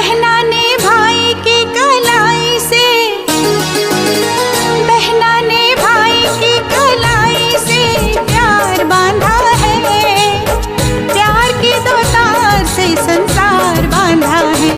रहना